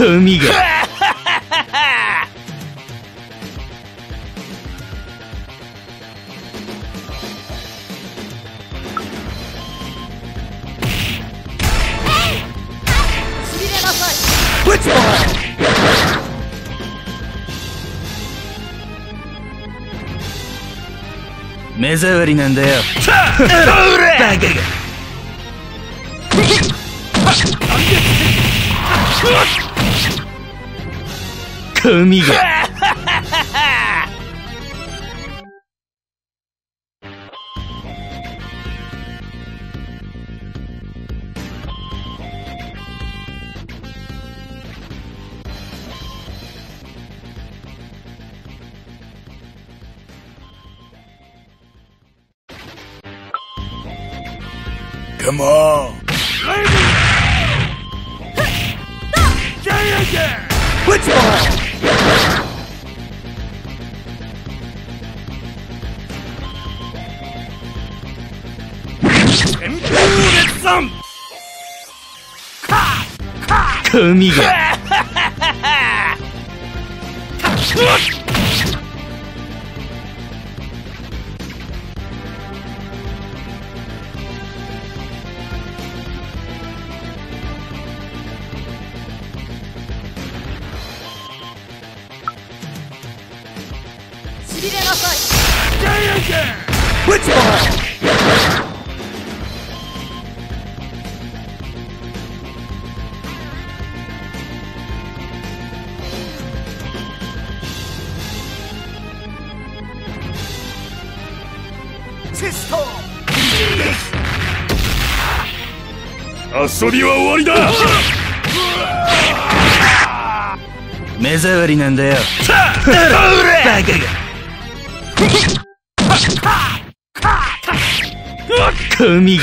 神が目障りなんだよ。バカが海が神が。テスト。遊びは終わりだ。目障りなんだよ。バカが。神が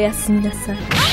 おやすみなさい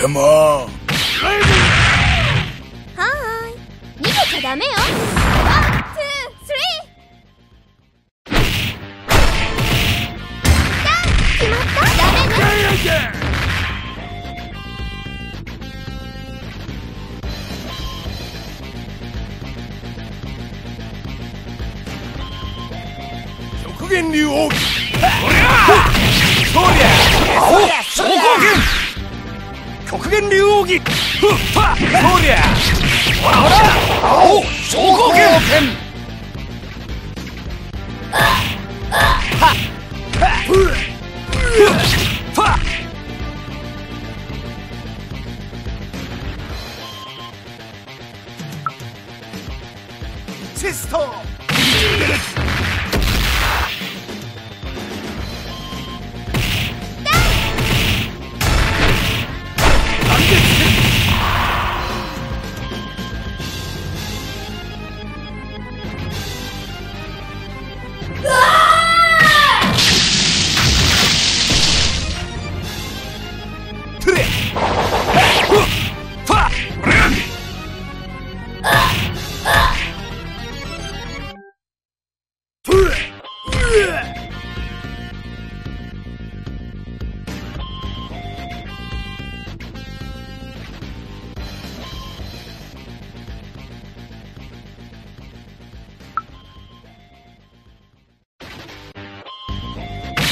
でも。はーい。逃げちゃダメよ。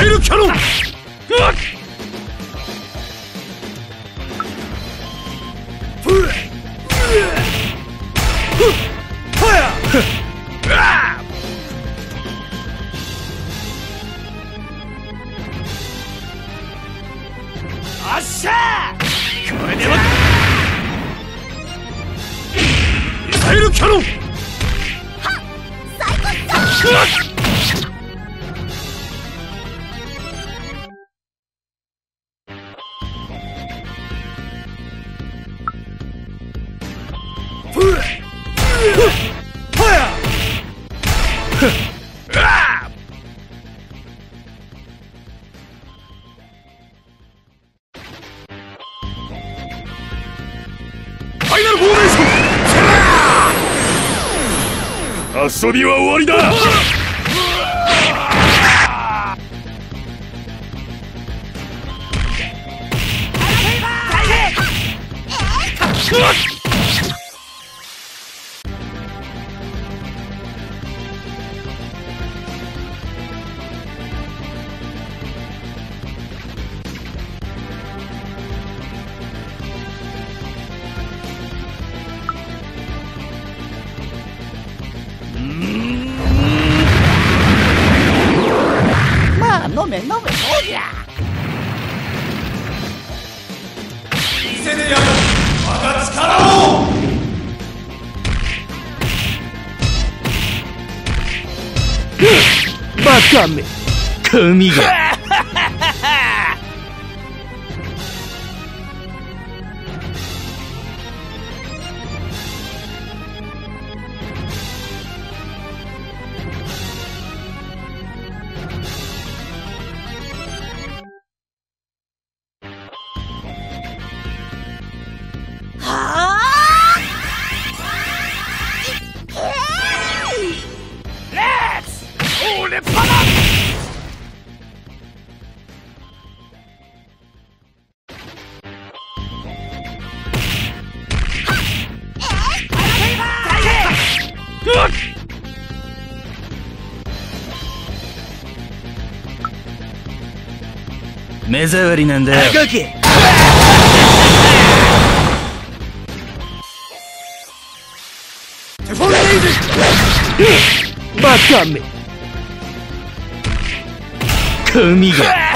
エルキャノン。遊びは終わりだ。バカめ神が。目障りなんだよテフォンレイズバカめ神が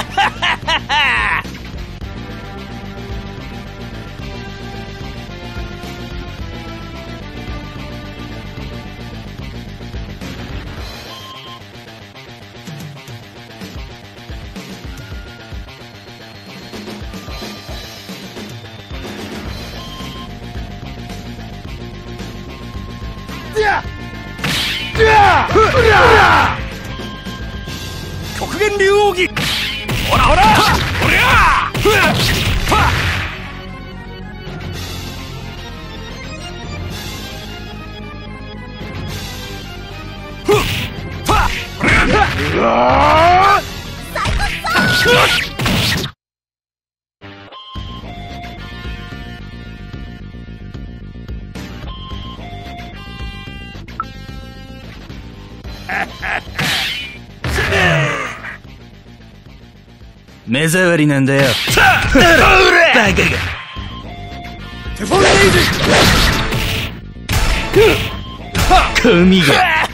極限竜王儀ほらほらほりゃ目障りなんだよバカがテフォンレイズ神が